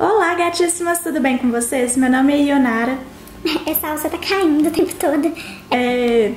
Olá, gatíssimas, tudo bem com vocês? Meu nome é Ionara. Essa alça tá caindo o tempo todo. É...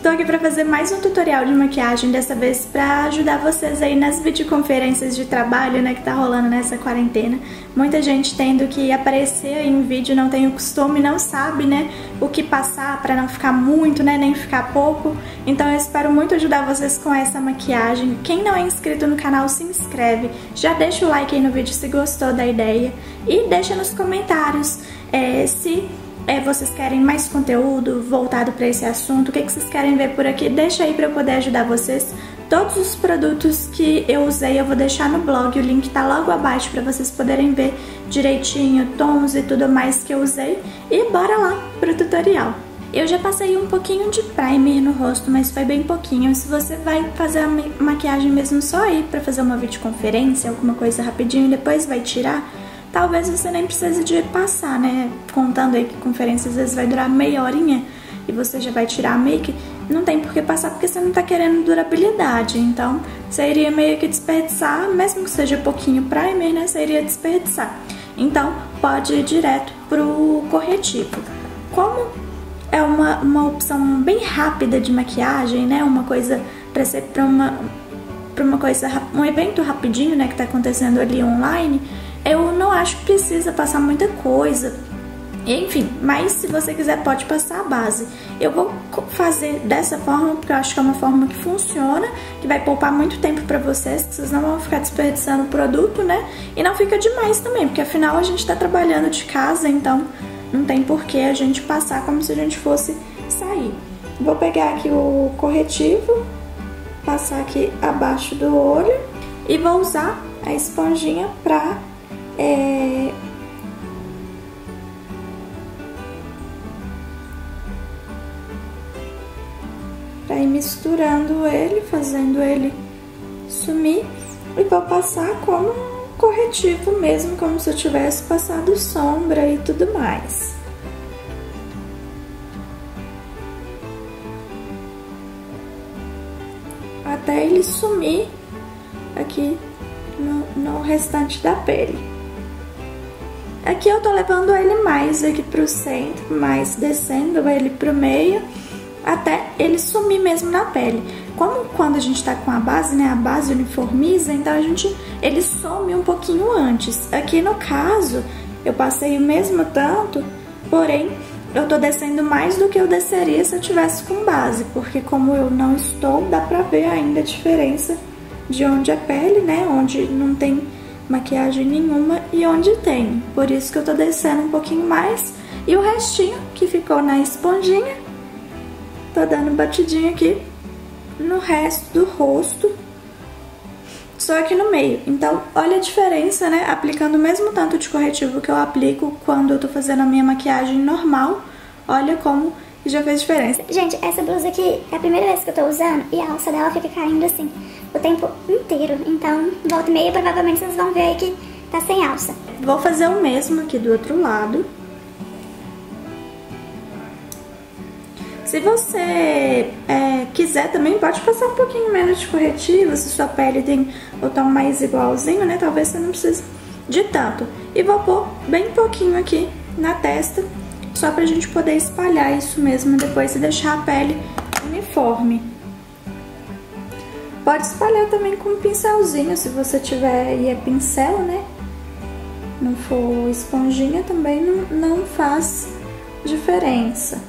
Tô aqui pra fazer mais um tutorial de maquiagem, dessa vez pra ajudar vocês aí nas videoconferências de trabalho, né, que tá rolando nessa quarentena. Muita gente tendo que aparecer em vídeo, não tem o costume, não sabe, né, o que passar pra não ficar muito, né, nem ficar pouco. Então eu espero muito ajudar vocês com essa maquiagem. Quem não é inscrito no canal, se inscreve. Já deixa o like aí no vídeo se gostou da ideia. E deixa nos comentários é, se é, vocês querem mais conteúdo voltado para esse assunto, o que, que vocês querem ver por aqui, deixa aí para eu poder ajudar vocês. Todos os produtos que eu usei eu vou deixar no blog, o link tá logo abaixo para vocês poderem ver direitinho tons e tudo mais que eu usei. E bora lá pro tutorial. Eu já passei um pouquinho de primer no rosto, mas foi bem pouquinho. Se você vai fazer a maquiagem mesmo só aí pra fazer uma videoconferência, alguma coisa rapidinho e depois vai tirar, talvez você nem precise de passar, né? Contando aí que conferência às vezes vai durar meia horinha e você já vai tirar a make, não tem por que passar porque você não tá querendo durabilidade. Então, você iria meio que desperdiçar, mesmo que seja pouquinho primer, né? Você iria desperdiçar. Então, pode ir direto pro corretivo. Como é uma, uma opção bem rápida de maquiagem, né? Uma coisa para ser para uma para uma coisa um evento rapidinho, né, que tá acontecendo ali online, eu não acho que precisa passar muita coisa. Enfim, mas se você quiser pode passar a base. Eu vou fazer dessa forma porque eu acho que é uma forma que funciona, que vai poupar muito tempo para vocês, que vocês não vão ficar desperdiçando o produto, né? E não fica demais também, porque afinal a gente tá trabalhando de casa, então não tem por que a gente passar como se a gente fosse sair. Vou pegar aqui o corretivo, passar aqui abaixo do olho e vou usar a esponjinha pra é... Pra ir misturando ele, fazendo ele sumir e vou passar como corretivo mesmo, como se eu tivesse passado sombra e tudo mais. Até ele sumir aqui no, no restante da pele. Aqui eu tô levando ele mais aqui pro centro, mais descendo ele pro meio, até ele sumir mesmo na pele. Como quando a gente tá com a base, né, a base uniformiza, então a gente, ele some um pouquinho antes. Aqui no caso, eu passei o mesmo tanto, porém eu tô descendo mais do que eu desceria se eu tivesse com base, porque como eu não estou, dá pra ver ainda a diferença de onde é pele, né, onde não tem maquiagem nenhuma e onde tem. Por isso que eu tô descendo um pouquinho mais. E o restinho que ficou na esponjinha, tô dando batidinha aqui no resto do rosto. Só aqui no meio. Então, olha a diferença, né? Aplicando o mesmo tanto de corretivo que eu aplico quando eu tô fazendo a minha maquiagem normal. Olha como já fez diferença. Gente, essa blusa aqui é a primeira vez que eu tô usando e a alça dela fica caindo assim o tempo inteiro. Então, volta e meia, provavelmente vocês vão ver aí que tá sem alça. Vou fazer o mesmo aqui do outro lado. Se você é, quiser também, pode passar um pouquinho menos de corretivo, se sua pele tem o tom mais igualzinho, né? Talvez você não precise de tanto. E vou pôr bem pouquinho aqui na testa, só pra gente poder espalhar isso mesmo depois e deixar a pele uniforme. Pode espalhar também com um pincelzinho, se você tiver e é pincel, né? Não for esponjinha, também não, não faz diferença.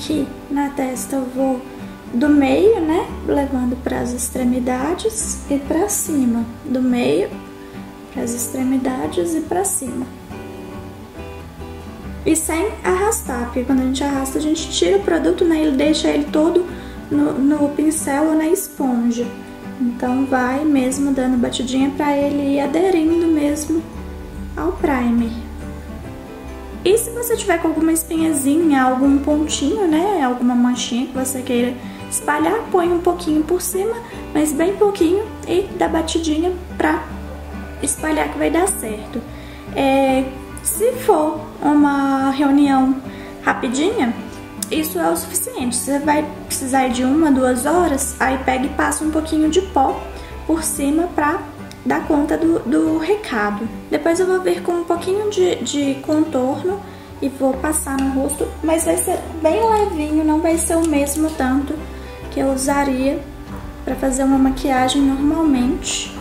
Aqui na testa eu vou do meio, né? Levando para as extremidades e para cima. Do meio para as extremidades e para cima. E sem arrastar, porque quando a gente arrasta, a gente tira o produto, né? Ele deixa ele todo no, no pincel ou na esponja. Então vai mesmo dando batidinha para ele ir aderindo mesmo ao primer. E se você tiver com alguma espinhazinha, algum pontinho, né, alguma manchinha que você queira espalhar, põe um pouquinho por cima, mas bem pouquinho e dá batidinha pra espalhar que vai dar certo. É, se for uma reunião rapidinha, isso é o suficiente. Você vai precisar de uma, duas horas, aí pega e passa um pouquinho de pó por cima pra dar conta do, do recado. Depois eu vou vir com um pouquinho de, de contorno e vou passar no rosto, mas vai ser bem levinho, não vai ser o mesmo tanto que eu usaria para fazer uma maquiagem normalmente.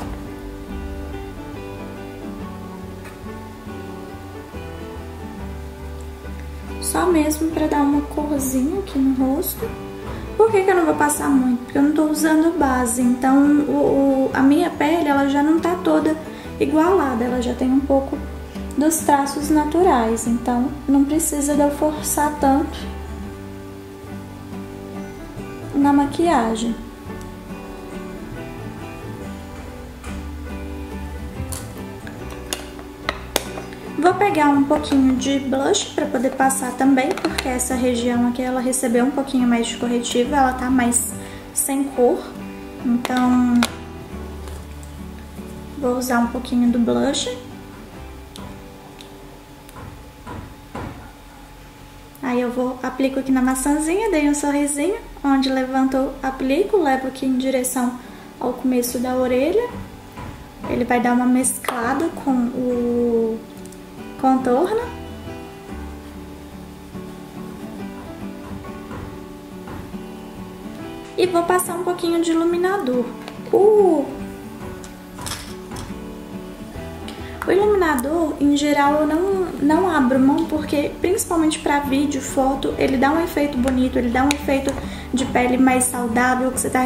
Só mesmo para dar uma corzinha aqui no rosto. Por que, que eu não vou passar muito? Porque eu não tô usando base, então o, o, a minha pele ela já não tá toda igualada, ela já tem um pouco dos traços naturais, então não precisa de eu forçar tanto na maquiagem. Vou pegar um pouquinho de blush para poder passar também, porque essa região aqui ela recebeu um pouquinho mais de corretivo, ela tá mais sem cor. Então, vou usar um pouquinho do blush. Aí eu vou, aplico aqui na maçãzinha, dei um sorrisinho, onde levanto, aplico, levo aqui em direção ao começo da orelha. Ele vai dar uma mesclada com o contorno. E vou passar um pouquinho de iluminador. O, o iluminador, em geral, eu não, não abro mão porque, principalmente para vídeo, foto, ele dá um efeito bonito, ele dá um efeito de pele mais saudável, que você tá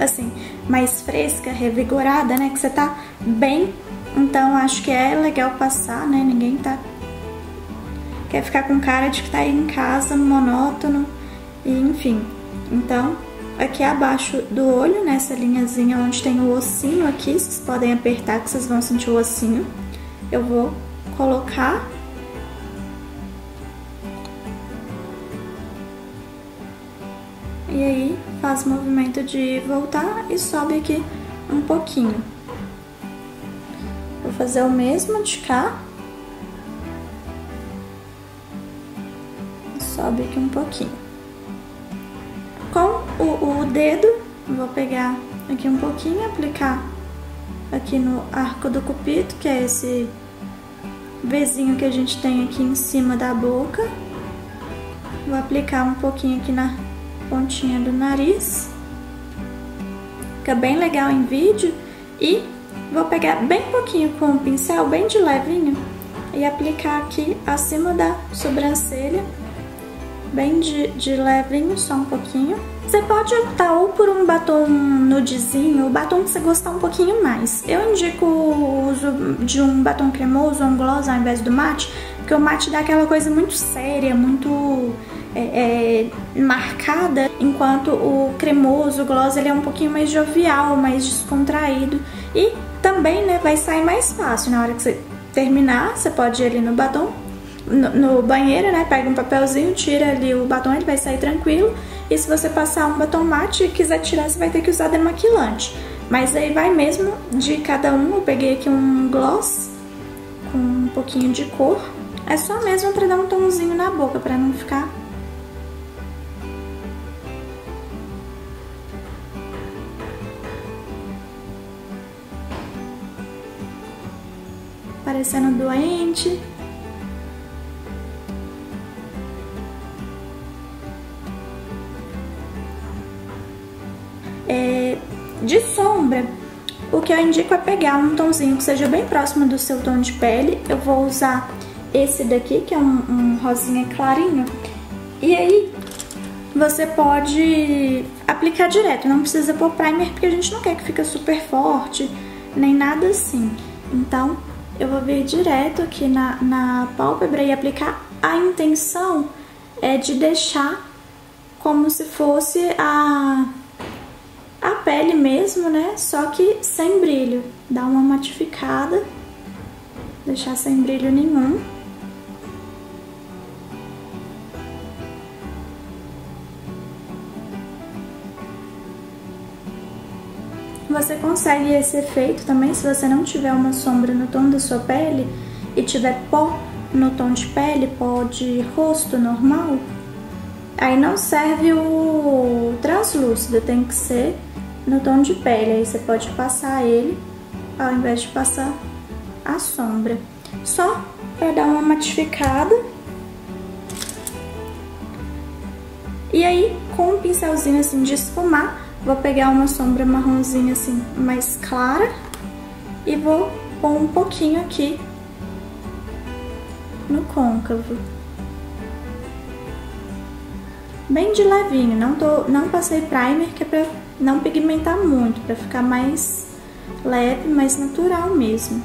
assim, mais fresca, revigorada, né? Que você tá bem então acho que é legal passar, né? Ninguém tá quer ficar com cara de que tá aí em casa, monótono, e enfim. Então, aqui abaixo do olho, nessa linhazinha onde tem o ossinho aqui, vocês podem apertar que vocês vão sentir o ossinho. Eu vou colocar E aí, faz o movimento de voltar e sobe aqui um pouquinho. Vou fazer o mesmo de cá. Sobe aqui um pouquinho. Com o, o dedo, vou pegar aqui um pouquinho, aplicar aqui no arco do cupido, que é esse Vzinho que a gente tem aqui em cima da boca. Vou aplicar um pouquinho aqui na pontinha do nariz. Fica bem legal em vídeo. E Vou pegar bem pouquinho com o pincel, bem de levinho, e aplicar aqui acima da sobrancelha, bem de, de levinho, só um pouquinho. Você pode optar ou por um batom nudezinho, o batom que você gostar um pouquinho mais. Eu indico o uso de um batom cremoso ou um gloss ao invés do mate, porque o mate dá aquela coisa muito séria, muito é, é, marcada, enquanto o cremoso, o gloss, ele é um pouquinho mais jovial, mais descontraído. E também, né, vai sair mais fácil na hora que você terminar, você pode ir ali no batom, no, no, banheiro, né, pega um papelzinho, tira ali o batom, ele vai sair tranquilo. E se você passar um batom mate e quiser tirar, você vai ter que usar demaquilante. Mas aí vai mesmo de cada um, eu peguei aqui um gloss com um pouquinho de cor. É só mesmo pra dar um tomzinho na boca, pra não ficar parecendo doente. É, de sombra, o que eu indico é pegar um tomzinho que seja bem próximo do seu tom de pele. Eu vou usar esse daqui, que é um, um rosinha clarinho. E aí, você pode aplicar direto, não precisa pôr primer, porque a gente não quer que fique super forte, nem nada assim. Então, eu vou vir direto aqui na, na pálpebra e aplicar. A intenção é de deixar como se fosse a, a pele mesmo, né? Só que sem brilho. Dá uma matificada. Deixar sem brilho nenhum. Você consegue esse efeito também se você não tiver uma sombra no tom da sua pele e tiver pó no tom de pele, pó de rosto normal. Aí não serve o translúcido, tem que ser no tom de pele. Aí você pode passar ele ao invés de passar a sombra. Só para dar uma matificada. E aí, com um pincelzinho assim de esfumar, vou pegar uma sombra marronzinha assim mais clara e vou pôr um pouquinho aqui no côncavo. Bem de levinho, não, tô, não passei primer, que é pra não pigmentar muito, pra ficar mais leve, mais natural mesmo.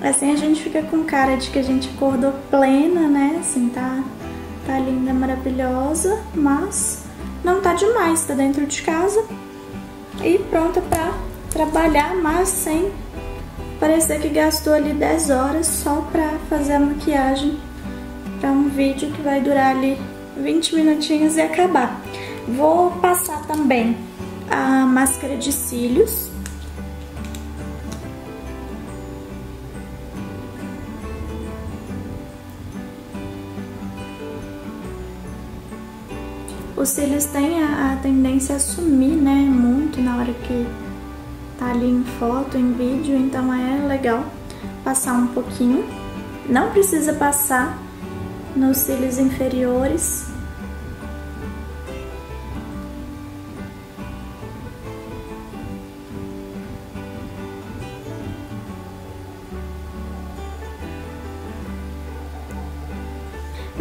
Assim a gente fica com cara de que a gente acordou plena, né? Assim, tá, tá linda, maravilhosa, mas não tá demais, tá dentro de casa e pronta pra trabalhar, mas sem parecer que gastou ali 10 horas só pra fazer a maquiagem para um vídeo que vai durar ali 20 minutinhos e acabar. Vou passar também a máscara de cílios Os cílios têm a, a tendência a sumir, né, muito na hora que tá ali em foto, em vídeo, então é legal passar um pouquinho. Não precisa passar nos cílios inferiores,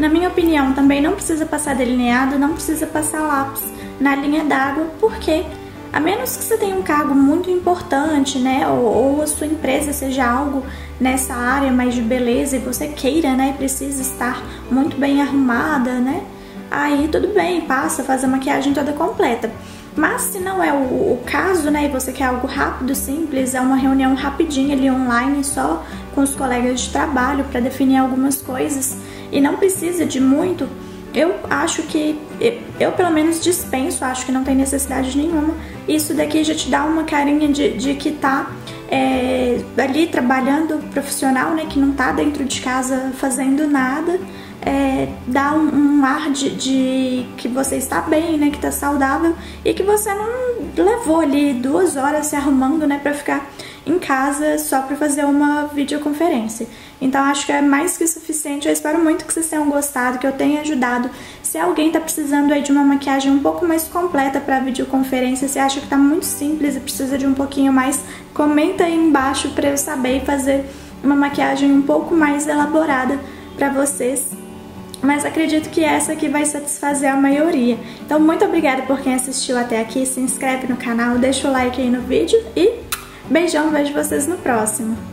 Na minha opinião, também não precisa passar delineado, não precisa passar lápis na linha d'água, porque a menos que você tenha um cargo muito importante, né, ou, ou, a sua empresa seja algo nessa área mais de beleza e você queira, né, precisa estar muito bem arrumada, né, aí tudo bem, passa, faz a maquiagem toda completa. Mas se não é o, o, caso, né, e você quer algo rápido, simples, é uma reunião rapidinha ali online só com os colegas de trabalho para definir algumas coisas e não precisa de muito, eu acho que, eu pelo menos dispenso, acho que não tem necessidade nenhuma. Isso daqui já te dá uma carinha de, de que tá é, ali trabalhando profissional, né, que não tá dentro de casa fazendo nada é, dá um, um ar de, de, que você está bem, né, que está saudável e que você não levou ali duas horas se arrumando, né, para ficar em casa só para fazer uma videoconferência. Então acho que é mais que suficiente. Eu espero muito que vocês tenham gostado, que eu tenha ajudado. Se alguém está precisando aí de uma maquiagem um pouco mais completa para videoconferência, se acha que está muito simples e precisa de um pouquinho mais, comenta aí embaixo para eu saber fazer uma maquiagem um pouco mais elaborada para vocês mas acredito que essa aqui vai satisfazer a maioria. Então, muito obrigada por quem assistiu até aqui, se inscreve no canal, deixa o like aí no vídeo e beijão, vejo vocês no próximo.